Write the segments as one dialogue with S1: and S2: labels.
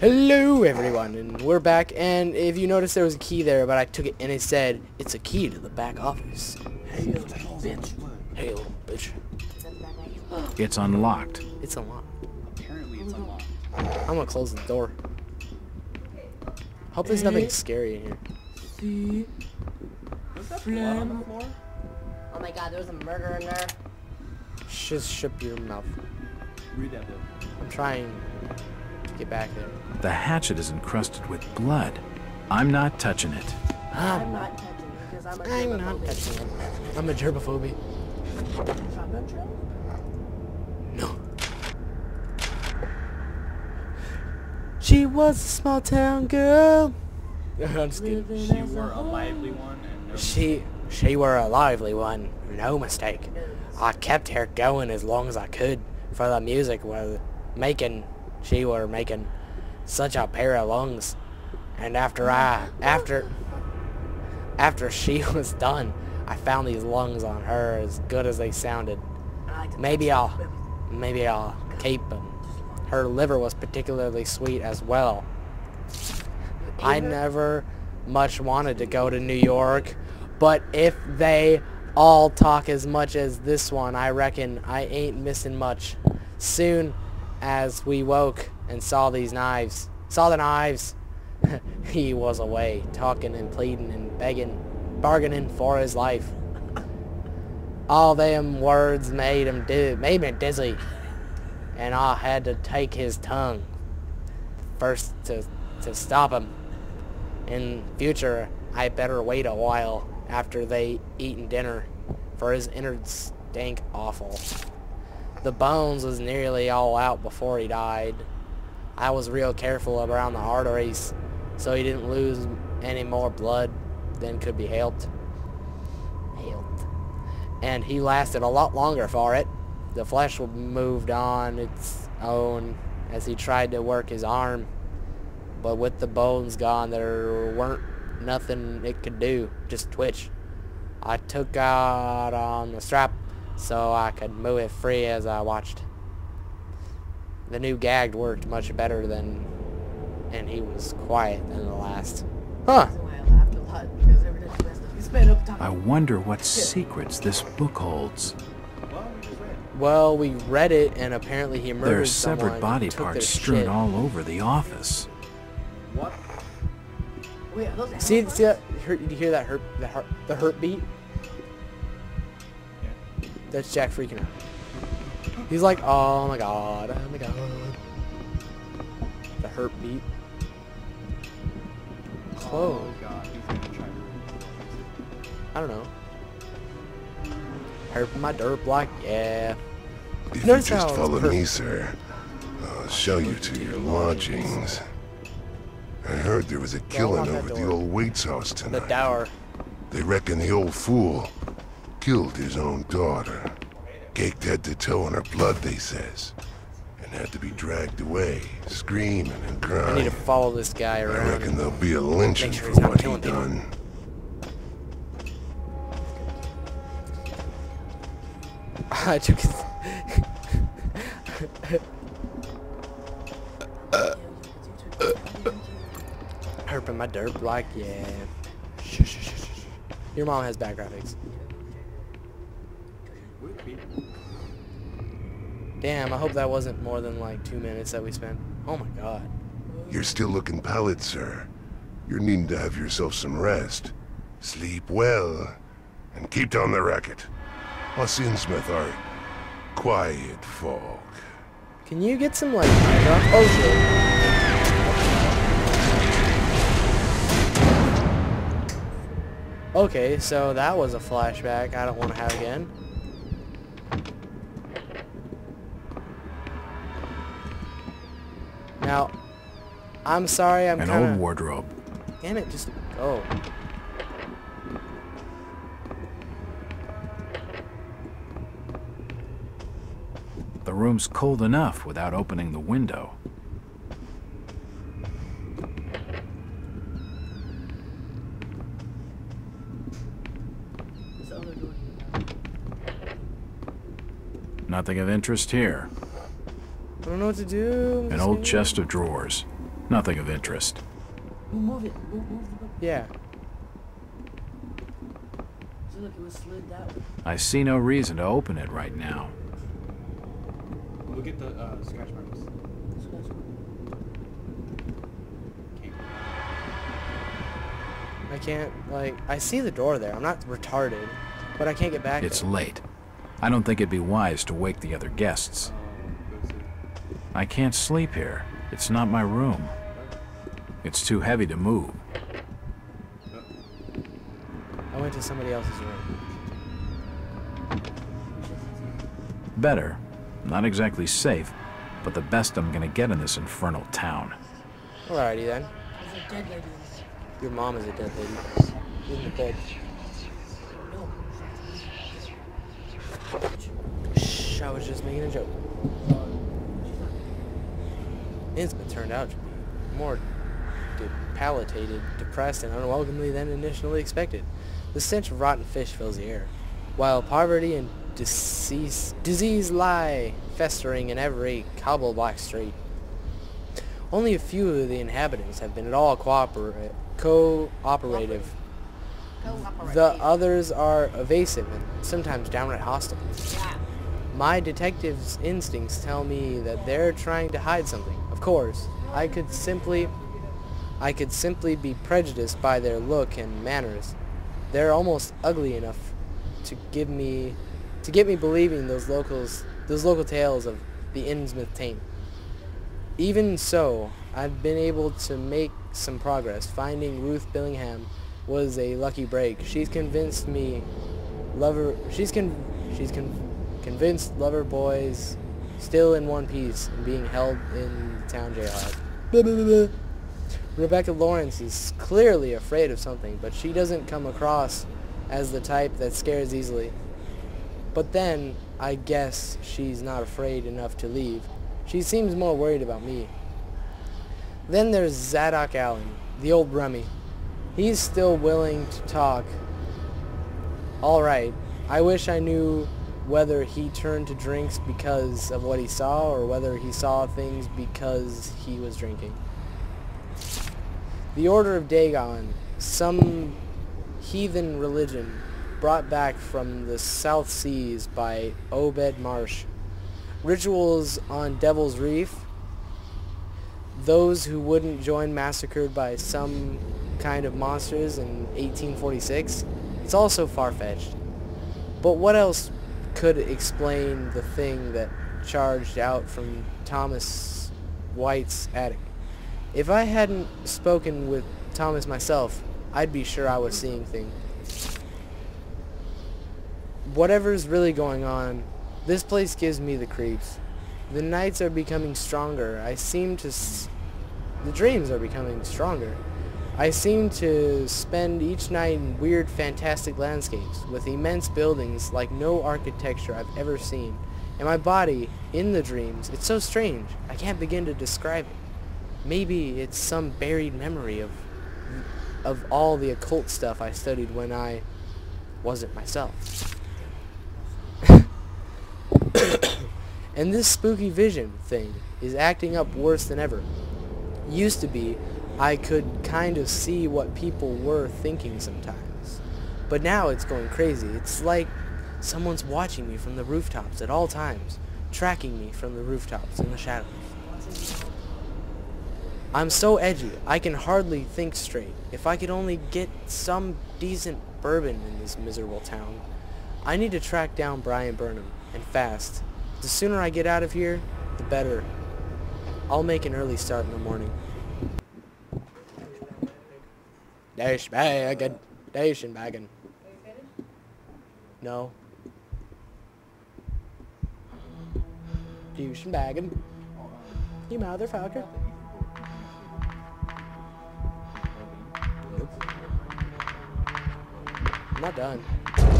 S1: Hello everyone, and we're back, and if you notice there was a key there, but I took it and it said, it's a key to the back office. Hey little bitch. Hey little bitch.
S2: It's unlocked.
S1: It's unlocked.
S3: Apparently it's unlocked.
S1: I'm gonna close the door. Hope there's nothing scary in here.
S4: See?
S3: Was that blood on the floor?
S4: Oh my god, there was a murder in there.
S1: Just shut your mouth.
S3: Read that book.
S1: I'm trying to get back there.
S2: The hatchet is encrusted with blood. I'm not touching it.
S4: I'm
S1: I'm,
S4: not touching it because I'm a
S1: I'm not
S4: germaphobe.
S1: touching it. I'm a gerbophobe.
S4: Shotgun trail?
S1: No. She was a small town girl. I'm just kidding.
S3: She were a lively one no
S1: She she were a lively one, no mistake. I kept her going as long as I could, for the music was making she were making such a pair of lungs. And after I after after she was done, I found these lungs on her as good as they sounded.
S4: I like to
S1: Maybe I'll maybe I'll keep them. Her liver was particularly sweet as well. I never much wanted to go to New York, but if they all talk as much as this one, I reckon I ain't missing much. Soon as we woke and saw these knives, saw the knives, he was away, talking and pleading and begging, bargaining for his life. All them words made him di- made me dizzy, and I had to take his tongue first to to stop him. In future, I better wait a while after they eaten dinner, for his innards stank awful. The bones was nearly all out before he died. I was real careful around the arteries, so he didn't lose any more blood than could be helped. Helped. And he lasted a lot longer for it. The flesh moved on its own as he tried to work his arm but with the bones gone, there weren't nothing it could do, just twitch. I took out on the strap so I could move it free as I watched. The new gag worked much better than, and he was quiet than the last. Huh.
S4: I laughed a lot because every time you messed up, you sped up talking.
S2: I wonder what secrets this book holds.
S3: Well, we read.
S1: Well, we read it, and apparently he murdered
S2: There are severed body parts strewn
S1: shit.
S2: all over the office.
S3: What?
S4: Wait,
S1: See, see that? did you hear that hurt? The heart, the hurt beat?
S3: Yeah.
S1: That's Jack freaking out. He's like, oh my god, oh my god. The hurt beat. Close.
S3: Oh god, he's gonna try to
S1: I don't know. Hurt my dirt block, yeah.
S5: If
S1: Notice
S5: you just
S1: how
S5: follow me, sir, I'll show you to your lodgings. I heard there was a killing
S1: lock that
S5: over the old Waits house tonight.
S1: The
S5: tonight.
S1: dower.
S5: They reckon the old fool killed his own daughter. Caked head to toe in her blood, they says. And had to be dragged away, screaming and crying.
S1: I need to follow this guy around.
S5: I reckon there'll be a lynching
S1: sure
S5: for what he
S1: killing people.
S5: done.
S1: I took his... Herping my derp like, yeah. Shh, shh, shh, shh, shh. Your mom has bad graphics.
S3: Would be.
S1: Damn, I hope that wasn't more than like two minutes that we spent. Oh my god.
S5: You're still looking pallid, sir. You're needing to have yourself some rest. Sleep well, and keep down the racket. Us Innsmouth are quiet folk.
S1: Can you get some like Hydra? Oh shit. Okay, so that was a flashback I don't want to have again. Now, I'm sorry, I'm
S2: An
S1: kinda...
S2: old wardrobe.
S1: Damn it, just go.
S2: The room's cold enough without opening the window.
S4: This other door.
S2: Nothing of interest here.
S1: I don't know what to do. I'm
S2: An old
S1: gonna-
S2: chest of drawers. Nothing of interest.
S4: Move, move it. Move, move the book.
S1: Yeah.
S4: So look, it was slid that way.
S2: I see no reason to open it right now.
S3: Look at the uh, scratch marks.
S4: This guy's-
S3: Can't.
S1: I can't, like, I see the door there. I'm not retarded, but I can't get back
S2: It's
S1: there.
S2: late. I don't think it'd be wise to wake the other guests.
S3: Go see.
S2: I can't sleep here. It's not my room. It's too heavy to move.
S1: I went to somebody else's room.
S2: Better. Not exactly safe, but the best I'm gonna get in this infernal town.
S1: Alrighty then.
S4: A dead lady.
S1: Your mom is a dead lady. In the bed.
S4: No.
S1: Shh, I was just making a joke. Innsmouth turned out to be more depalatated, depressed, and unwelcomely than initially expected. The stench of rotten fish fills the air, while poverty and disease, disease lie festering in every cobble-block street. Only a few of the inhabitants have been at all coopera- cooperative.
S4: Cooperate.
S1: The others are evasive and sometimes downright hostile.
S4: Yeah.
S1: My detective's instincts tell me that they're trying to hide something. Of course, I could simply I could simply be prejudiced by their look and manners. They're almost ugly enough to give me to get me believing those locals those local tales of the Innsmouth taint. Even so, I've been able to make some progress. Finding Ruth Billingham was a lucky break. She's convinced me lover she's con she's con convinced lover boys still in one piece and being held in the town jailhouse. Blah, blah, blah. Rebecca Lawrence is clearly afraid of something, but she doesn't come across as the type that scares easily. But then, I guess she's not afraid enough to leave. She seems more worried about me. Then there's Zadok Allen, the old rummy. He's still willing to talk. Alright, I wish I knew whether he turned to drinks because of what he saw or whether he saw things because he was drinking. The Order of Dagon, some heathen religion brought back from the South Seas by Obed Marsh. Rituals on Devil's Reef. Those who wouldn't join massacred by some kind of monsters in 1846. It's all so far-fetched. But what else could explain the thing that charged out from Thomas White's attic? If I hadn't spoken with Thomas myself, I'd be sure I was seeing things. Whatever's really going on, this place gives me the creeps. The nights are becoming stronger. I seem to... The dreams are becoming stronger. I seem to spend each night in weird, fantastic landscapes with immense buildings like no architecture I've ever seen. And my body, in the dreams, it's so strange. I can't begin to describe it. Maybe it's some buried memory of of all the occult stuff I studied when I wasn't myself. and this spooky vision thing is acting up worse than ever. Used to be, I could kind of see what people were thinking sometimes. But now it's going crazy. It's like someone's watching me from the rooftops at all times, tracking me from the rooftops in the shadows. I'm so edgy, I can hardly think straight. If I could only get some decent bourbon in this miserable town. I need to track down Brian Burnham, and fast. The sooner I get out of here, the better. I'll make an early start in the morning. Dash baggin', dashing baggin'. No. Douche and baggin'. You motherfucker. Nope. I'm not done.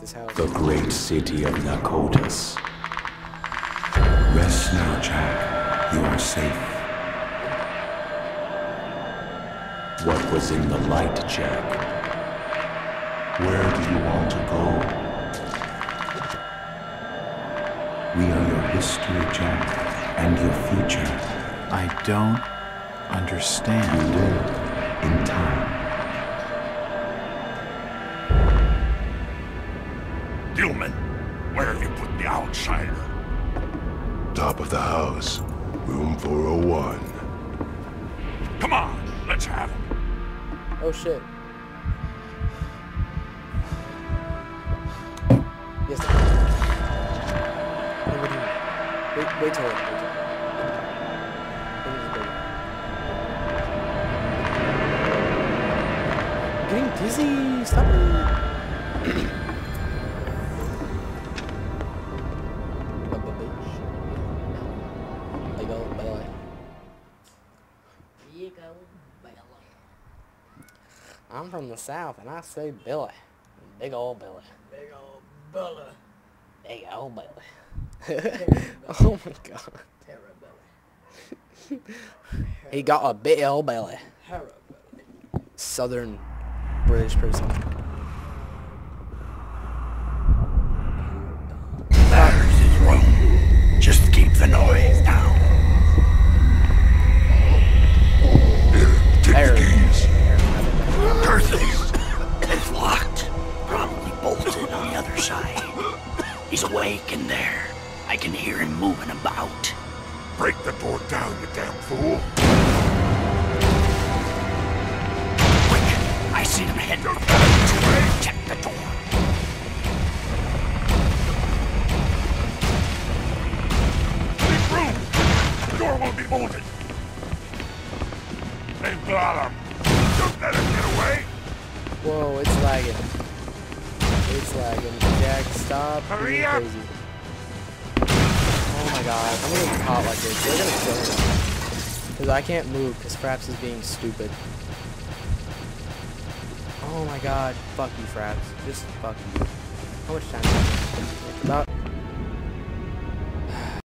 S1: this house.
S6: The great city of Pnakotus. Rest now, Jack. You are safe. What was in the light, Jack?
S5: Where do you want to go?
S6: We are your history, Jack, and your future.
S2: I don't understand.
S6: You in time.
S7: Come on, let's have him.
S1: Oh shit. Yes. Wait, what do you mean? Wait, wait. Wait till it. Getting dizzy. Stop it. I'm from the south and I say Billy. Big old Billy.
S4: Big old Billy.
S1: Big old Billy. oh my god.
S4: Terror Billy.
S1: He got a big old belly.
S4: Terror Billy.
S1: Southern British person.
S7: There's his room. Just keep the noise down. Earthly is locked. Probably bolted on the other side. He's awake in there. I can hear him moving about.
S5: Break the door down, you damn fool.
S7: Quick! I see him heading for the Check the door.
S5: Leave room. The door won't be bolted. They've got him.
S1: Lagging. It's lagging. Jack, stop
S5: Hurry
S1: being
S5: up.
S1: crazy. Oh my god, I'm gonna get caught like this. They're gonna kill me. Because I can't move because Fraps is being stupid. Oh my god, fuck you, Fraps. Just fuck you. How much time? About